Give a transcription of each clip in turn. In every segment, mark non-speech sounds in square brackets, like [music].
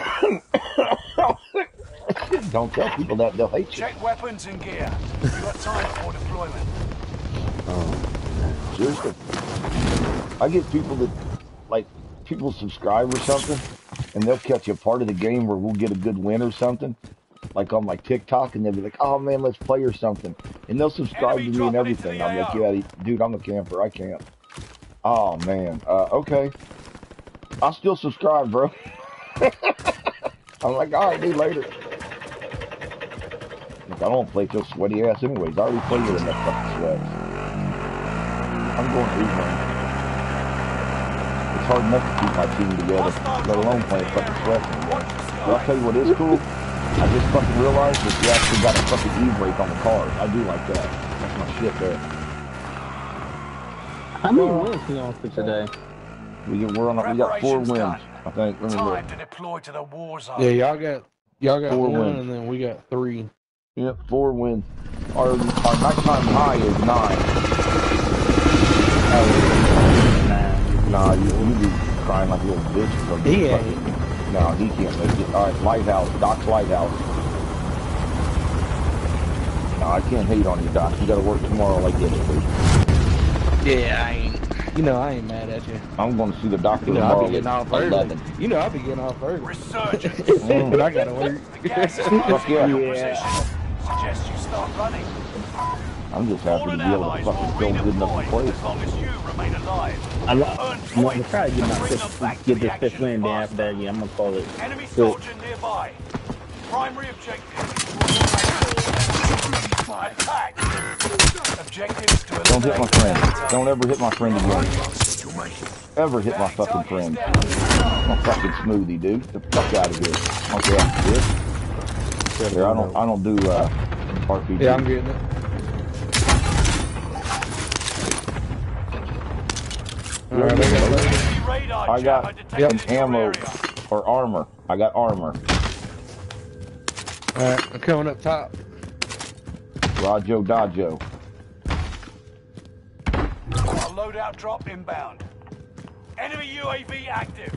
[coughs] Don't tell people that they'll hate you. Check weapons and gear. You've got time before deployment. Oh, seriously. I get people that, like, people subscribe or something, and they'll catch a part of the game where we'll get a good win or something, like on my TikTok, and they'll be like, "Oh man, let's play or something," and they'll subscribe Enemy to me and everything. I'm like. "Yeah, dude, I'm a camper. I can't." Oh man. Uh, okay. I'll still subscribe, bro. [laughs] [laughs] I'm like, all right, dude, later. Look, I don't play till sweaty ass anyways. I already played it in that fucking sweat. I'm going to man. It's hard enough to keep my team together, let alone playing fucking sweat. But I'll tell you what is cool. I just fucking realized that you actually got a fucking e-brake on the car. I do like that. That's my shit there. How many wins we on for today? We get, we're on. A, we got four wins. done. I think. Let me look. To deploy to the war zone. Yeah, y'all got y'all got Four one, wins. and then we got three. Yep, four wins. Our our nighttime high is nine. Oh, nah, you you be crying like a little bitch. So He fucking- ain't. No, he can't make it. All right, lighthouse, Doc's lighthouse. No, I can't hate on you, Doc. You got to work tomorrow like yesterday. Yeah, I ain't. You know, I ain't mad at you. I'm going to see the doctor You know, I'll be getting off early. 11. You know, I'll be getting off early. Resurgence. Mm. [laughs] but I gotta work. The gas is Fuck yeah. your position. Suggest you start running. I'm just happy to be able to allies will fucking feel good enough to redeploy play. as long as you remain alive. I lo- Earn I'm gonna points. try to get my Bring fifth, back get this fifth action win. Then fast. after that, yeah, I'm gonna call it. Enemy soldier nearby. Primary objective. Attack. Objective is to Don't hit my friend. Don't ever hit my friend again. Ever hit my fucking friend. My fucking smoothie, dude. Get the fuck out of here. Okay, after this. Here, I don't, I don't do uh, RPG. Yeah, I'm getting it. All right, I got it. Enemy radar I got jammer detected an ammo or armor. I got armor. All right, I'm coming up top. Rajo Dajo. A loadout drop inbound. Enemy UAV active.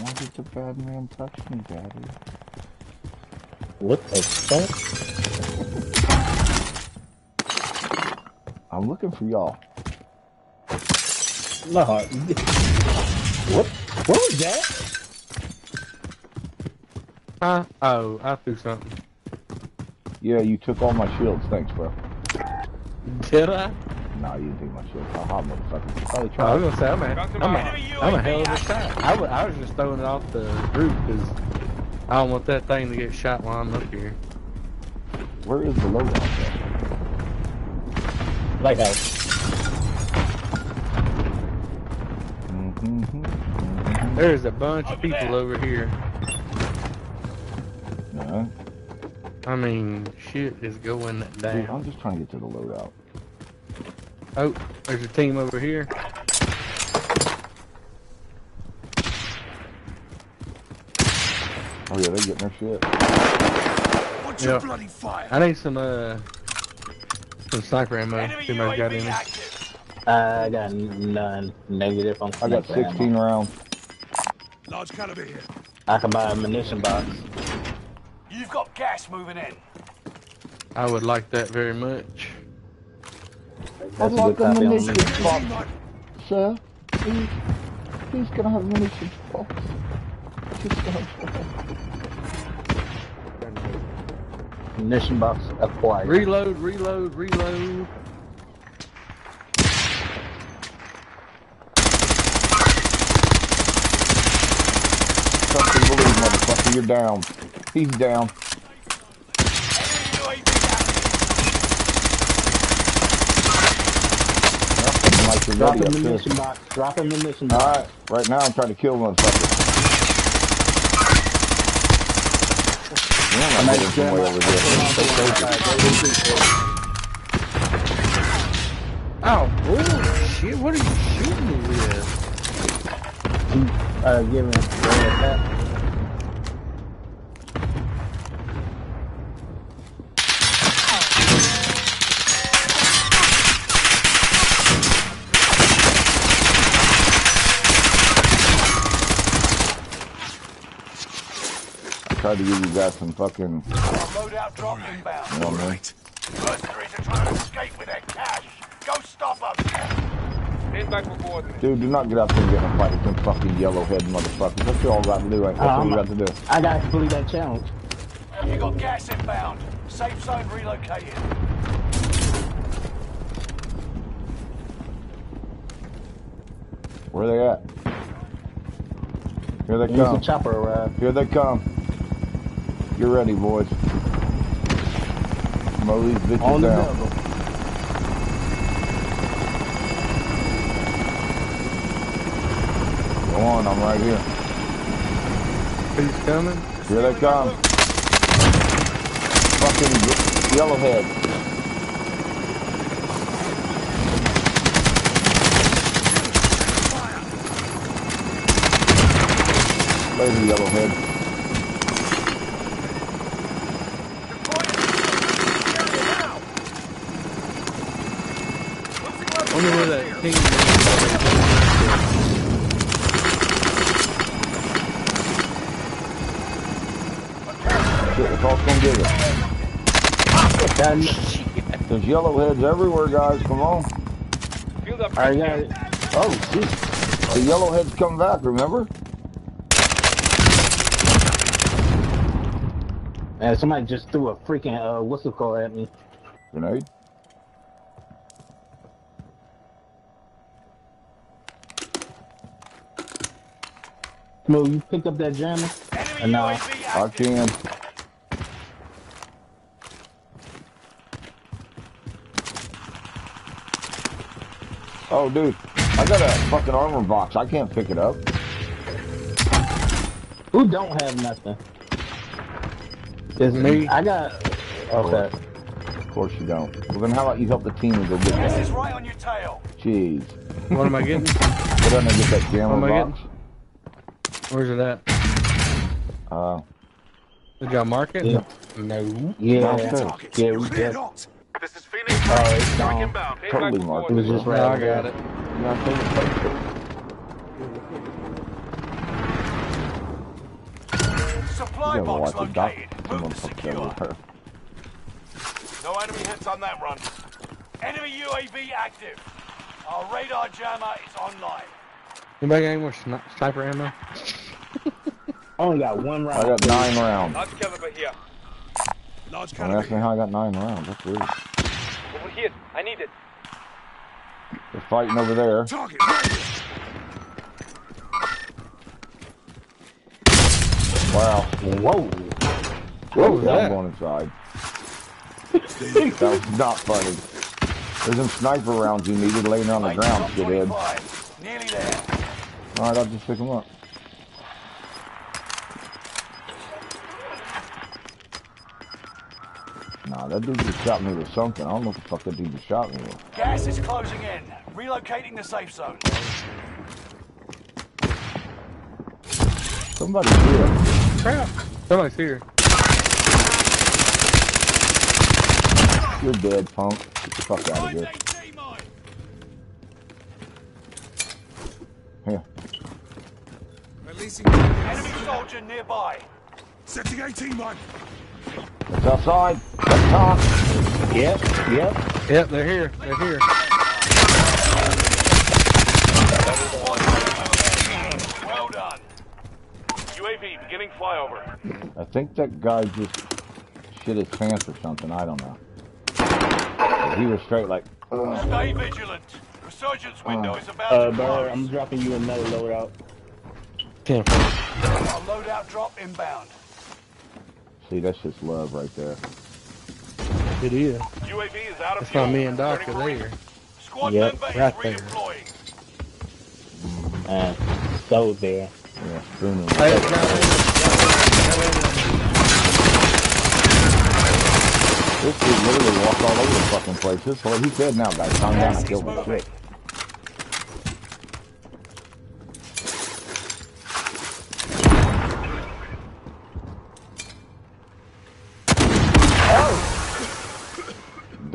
Why did the bad man touch me, daddy? What the fuck? I'm looking for y'all. No. [laughs] What? What was that? Huh? Oh, I threw something. Yeah, you took all my shields. Thanks, bro. Did I? Nah, you didn't take my shields. Haha, motherfucker. You probably Oh, I was gonna say I'm a, I'm a, I'm a hell of a shot. I was, I was just throwing it off the roof because I don't want that thing to get shot while I'm up here. Where is the loadout at? Lighthouse. There's a bunch of people over here. No. I mean, shit is going Dude, down. I'm just trying to get to the loadout. Oh, there's a team over here. Oh yeah, they're getting their shit. What's Yeah. your bloody fire? I need some uh some sniper ammo. Enemy If got UAV any. active. Uh, I got none. Negative on I got sniper ammo. 16 rounds. Large caliber here. I can buy a munition box. You've got gas moving in. I would like that very much. That's a good copy on me. box, sir. Please, please can I have a munition box? Just Munition box acquired. Reload, reload, reload. And believe, motherfucker. You're down. He's down. Enemy UAV active. Nothing like you're Drop up munition this. box. Drop a munition box. Alright, right now I'm trying to kill motherfuckers. Here. Oh, bullshit. What are you shooting me with? Uh, give me a tried to give you guys some fucking, Loadout drop inbound. you know what I? Mercenaries are trying to escape with their cash. Go stop them. Stand back for coordinates. Dude, do not get out there and get in a fight with them fucking yellowhead motherfuckers. That's what you all got to do. That's what Um, you got to do. I got to complete that challenge. You got gas inbound. Safe zone relocated. Where they at? Here they Use the come. chopper arrive. Here they come. You're ready, boys. Mow these bitches On the down. double. Go on, I'm right here. He's coming? Here they come. Fucking yellowhead. Lazy yellowhead. Wonder where that team Shit, it's all gonna get us. Got- There's yellowheads everywhere, guys. Come on. Field up. I got it. Oh, shit. The yellowheads come back, remember? Man, somebody just threw a freaking, uh, what's it called at me? Grenade. Mo, you picked up that jammer? Enemy No. UAV I active. can. Oh, dude. I got a fucking armor box. I can't pick it up. Who don't have nothing? It's Me. I got. Okay. Of course you don't. Well, then how about you help the team and go get this is right on your tail. Jeez. What am I getting? Go down and get that jammer What am I box. Where's it at? Uh, Did y'all mark it? Yeah. No. Yeah. Downstairs. Yeah, we did. This is Phoenix. Oh, it's Strike gone. inbound. Stand Totally back. It was just right I got it. you know what I'm? Supply You gotta box watch the doc. located. Someone Move to secure. everywhere. No enemy hits on that run. Enemy UAV active. Our radar jammer is online. Anybody got any more sni- sniper ammo? [laughs] I only got one round. I got nine rounds. Large caliber here. Large Don't ask me how I got nine rounds. That's weird. Over here. I need it. They're fighting over there. Target Wow. Whoa. What was I'm that? going inside. that was not funny. There's some sniper rounds you needed laying on the ground, shithead. Nearly. Alright, I'll just pick them up. That dude just shot me with something. I don't know what the fuck that dude just shot me with. Gas is closing in. Relocating the safe zone. Somebody's here. Crap. Somebody's here. You're dead, punk. Get the fuck out of here. Here. Enemy soldier nearby. It's outside. Up top. Yep. Yep. Yep, they're here. They're here. Well done. UAV beginning flyover. I think that guy just shit his pants or something. I don't know. He was straight like, Ugh. Stay vigilant. Resurgence window is about Uh, to close. I'm dropping you another loadout. Can't find Our loadout drop inbound. see, that's just love right there. It. It is. UAV is out of That's fuel. why me and Doc are there. Squad Yep, right is there. redeploying. Uh, so there. Yeah, spooning. Hey, it's not there. This dude literally walked all over the fucking place. This whole, he's dead now, guys. Calm down. I Gas is killed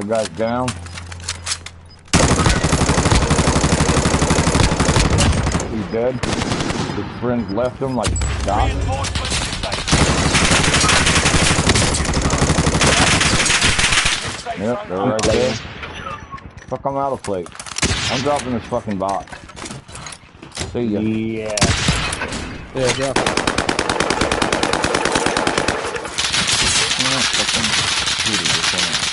That guy's down. He's dead. His friends left him like Doc. Reinforcements in station. Safe Yep, they're right there. Fuck, I'm out of plate. I'm dropping this fucking box. See ya. Yeah. Yeah, drop it. Yeah, fucking shooter, this one.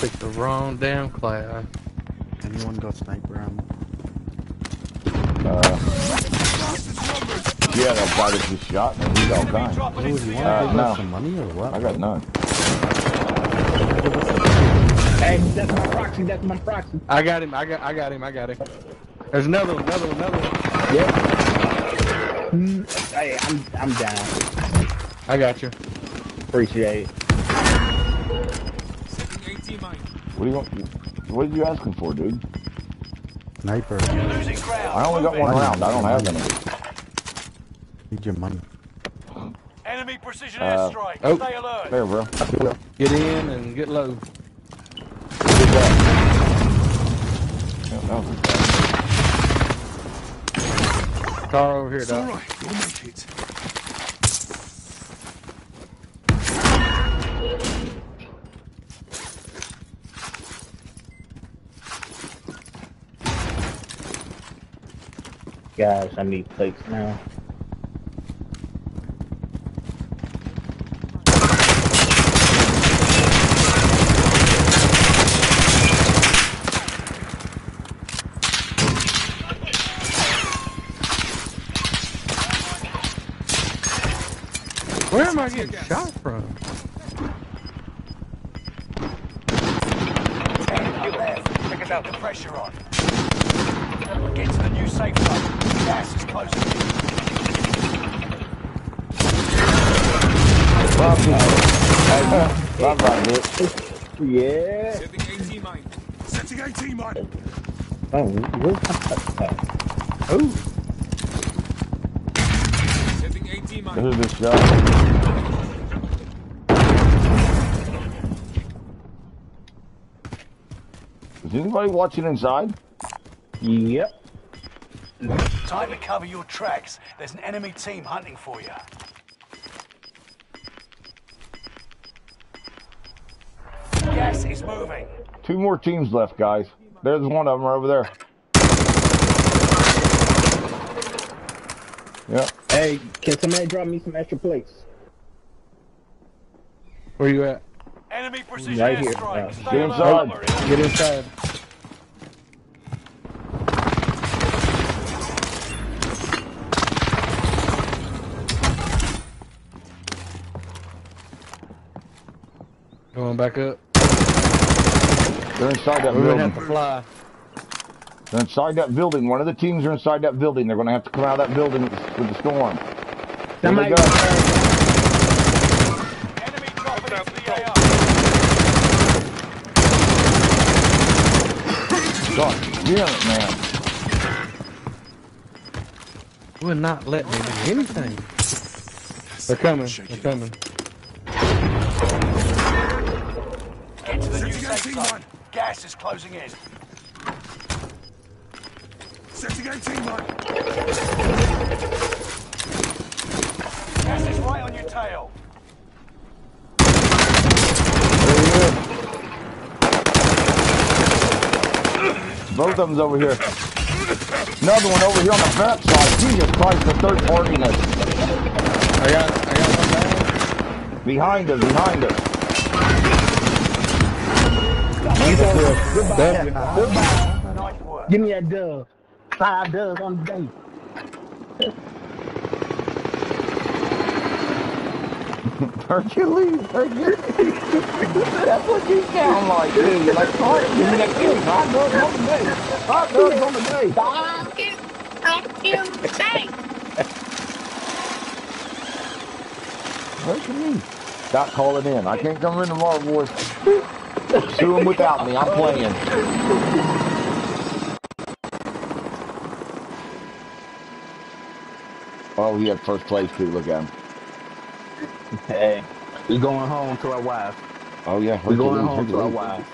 Picked the wrong damn class. Anyone got sniper ammo? Uh, yeah, that guy that just shot me. He's all Enemy kind. Oh, you the want Uh, give no. us some money or what? I got none. Hey, that's my proxy. That's my proxy. I got him. I got. I got him. I got him. There's another one. Another one. Another one. Yep. Mm, Hey, I'm I'm down. I got you. Appreciate it. What do you want? What are you asking for, dude? Sniper. Losing ground. I only got one round. I don't have any. Need your money. Enemy precision Uh, airstrike. oh. Stay alert. There, bro. Get in and get low. Get that. Yeah, that was a bad. Car over here, Doc. You'll make it. Guys, I need plates now. Where am I getting shot from? Up there. Check it out. The pressure on. Get to the new safe zone. Gas is closing in. Bye bye, bitch. Yeah. Setting 18 mine. Oh, where's my Oh, This is shot. Is anybody watching inside? Yep. Time to cover your tracks. There's an enemy team hunting for you. Gas is moving. Two more teams left, guys. There's one of them right over there. Yep. Hey, can somebody drop me some extra plates? where you at? Enemy precision Right here. airstrike. Uh, Stay get inside. Get inside. Back up. They're inside that We're gonna have to fly. They're inside that building. One of the teams are inside that building. They're going to have to come out of that building with the, with the storm. Here they go. Enemy dropping into the AR. God damn it, man. Would not let me do anything. They're coming. They're coming. The new safe zone. Gas is closing in. Setting 18 mine. Gas is right on your tail. There he is. Both of them's over here. Another one over here on the back side. Oh, Jesus Christ, the third partiness. I got. I got one down. Behind us, behind us. Done. Nice work. give me that dub. Five dubs on the day. [laughs] Hercules, Hercules. [laughs] That's what you sound like, dude. You're like, all right, give me that cake. Hot dogs on the day. Hot dogs on the day. Look at me. Stop calling in. I can't come in tomorrow, boys. [laughs] Sue them without me. I'm playing. Oh, he had first place too. Look at him. Hey, we going home to our wife. Oh yeah, We going Hercules, home to our Hercules. wife.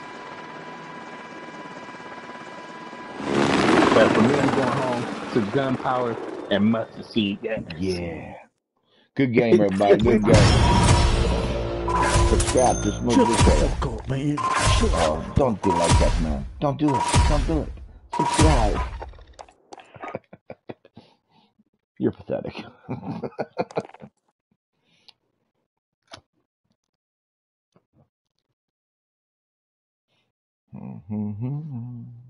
But for me, I'm going home to gunpowder and mustard seed. gas. Yeah. Good game, everybody. Good game. Subscribe. Just move this way. Fuck, man. Oh, um, don't do like that, man. Don't do it. Don't do it. Subscribe. [laughs] You're pathetic. Mhm. [laughs]